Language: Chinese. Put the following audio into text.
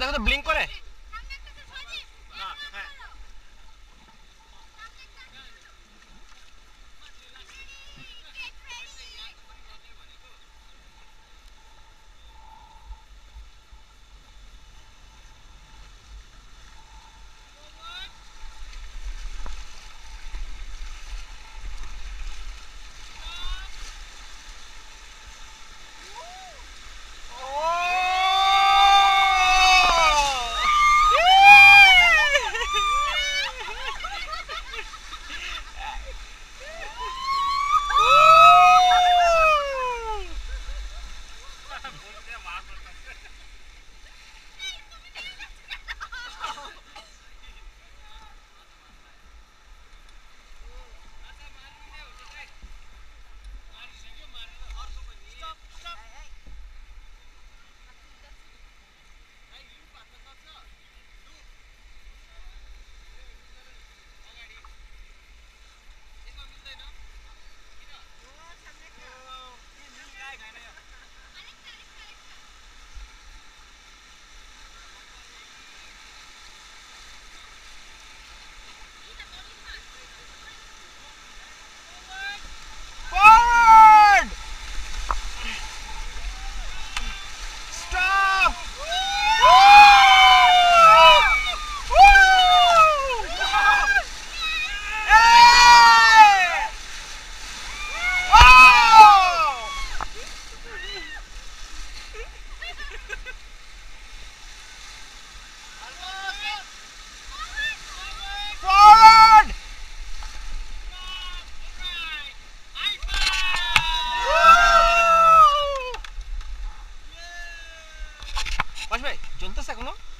দেখো তো ব্লিঙ্ক করে। 太不是这娃子了。sacó.